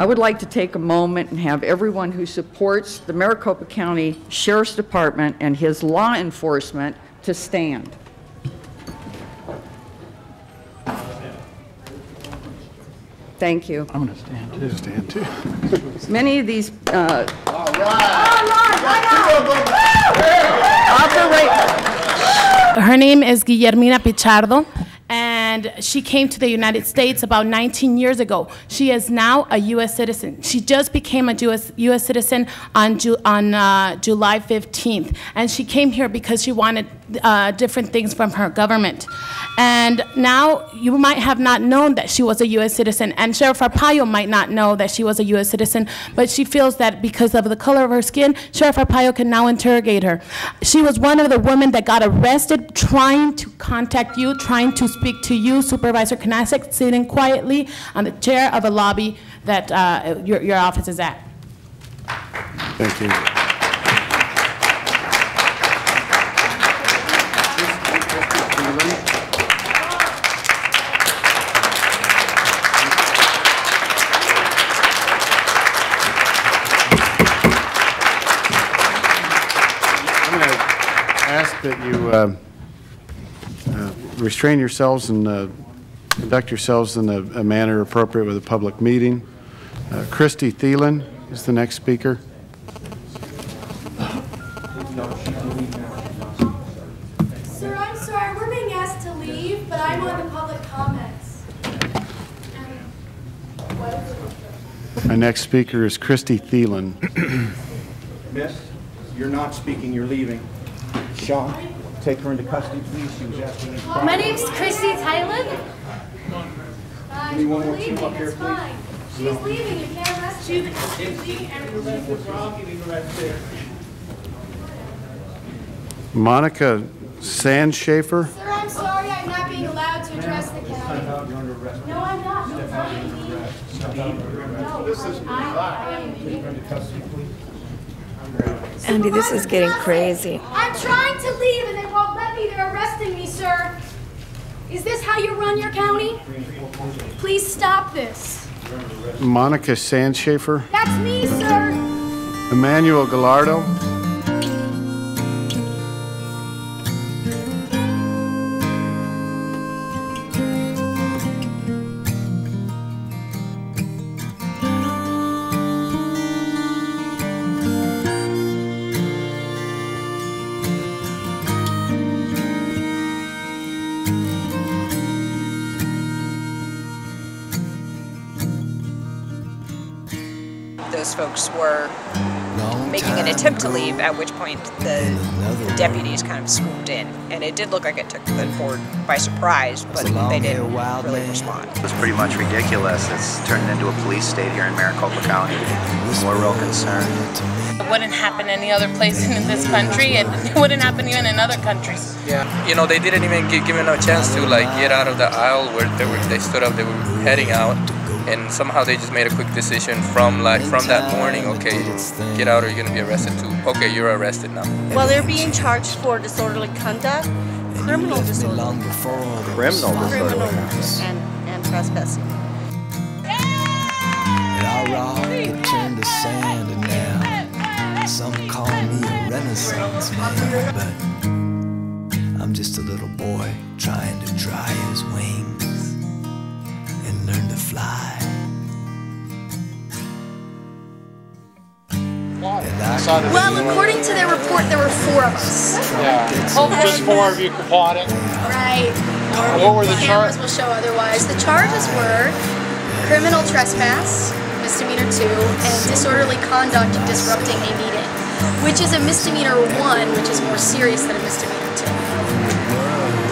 I would like to take a moment and have everyone who supports the Maricopa County Sheriff's Department and his law enforcement to stand. Thank you. I'm going to stand too. Stand too. Many of these uh, operate, Her name is Guillermina Pichardo, and she came to the United States about 19 years ago. She is now a U.S. citizen. She just became a US, U.S. citizen on, Ju- on uh, July 15th, and she came here because she wanted uh, different things from her government. And now you might have not known that she was a U.S. citizen, and Sheriff Arpaio might not know that she was a U.S. citizen, but she feels that because of the color of her skin, Sheriff Arpaio can now interrogate her. She was one of the women that got arrested trying to contact you, trying to speak to you, Supervisor Kunasek, sitting quietly on the chair of a lobby that uh, your, your office is at. Thank you. Ask that you uh, uh, restrain yourselves and uh, conduct yourselves in a a manner appropriate with a public meeting. Uh, Christy Thielen is the next speaker. Sir, I'm sorry, we're being asked to leave, but I'm on the public comments. My next speaker is Christy Thielen. Miss, you're not speaking, you're leaving. Sean, take her into custody, please. She was asking you. My name's Christy Tylen. Fine, me one we're more leaving, two up here, it's please. fine. She's leaving, you can't arrest her. Monica Sandschaefer. Sir, I'm sorry, I'm not being allowed to address the county. No, I'm not, no, fine, leave. No, I, I am leaving. Andy, this is getting crazy. I'm trying to leave and they won't let me, they're arresting me, sir. Is this how you run your county? Please stop this. Monica Sandschaefer. That's me, sir. Emmanuel Gallardo. Those folks were making an attempt to leave, at which point the, the deputies kind of swooped in. And it did look like it took the board by surprise, but they didn't really respond. It's pretty much ridiculous. It's turned into a police state here in Maricopa County. And we're real concerned. It wouldn't happen any other place in this country, and it wouldn't happen even in other countries. Yeah, You know, they didn't even give, give them a chance to like get out of the aisle where they were. They stood up. They were heading out, and somehow they just made a quick decision from like from that morning. Okay, get out, or you're gonna be arrested too. Okay, you're arrested now. Well, they're being charged for disorderly conduct, criminal disorderly, Criminal criminal and, and trespassing. Our rock it turned to sand and now some call me a renaissance man but I'm just a little boy trying to dry his wings and learn to fly I can Well, according to their report, there were four of us. Yeah. Just four of you caught it. Right. What were the Cameras charges? will show otherwise. The charges were criminal trespass, misdemeanor two, and disorderly conduct disrupting a meeting, which is a misdemeanor one, which is more serious than a misdemeanor two.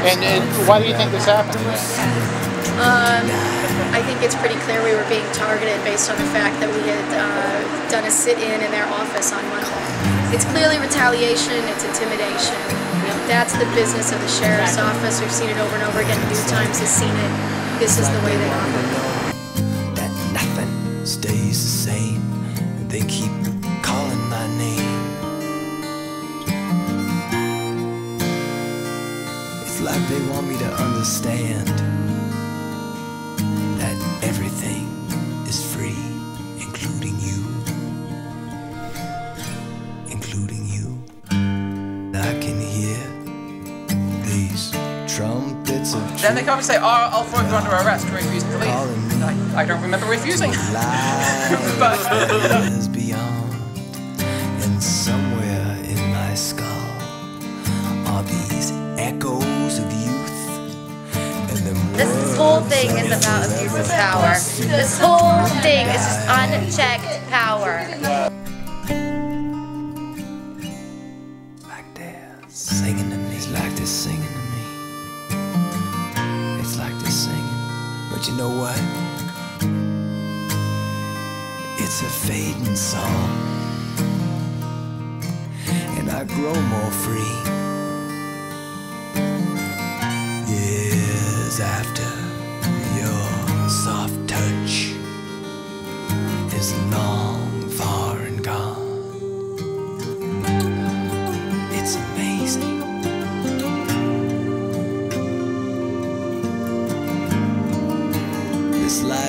And, and why do you think this happened? Um, I think it's pretty clear we were being targeted based on the fact that we had uh, done a sit-in in their office on Monday. It's clearly retaliation, it's intimidation. That's the business of the sheriff's office. We've seen it over and over again. New Times has seen it. This is the way they operate. that nothing stays the same. They keep calling my name. It's like they want me to understand Then they come up and say, oh, I'll throw you under arrest for refusing to leave. I, I don't remember refusing. but is beyond, and somewhere in my skull are these echoes of youth. This whole thing is about abuse of power. This whole thing is just unchecked power. You know what? It's a fading song. And I grow more free. Years after. this life.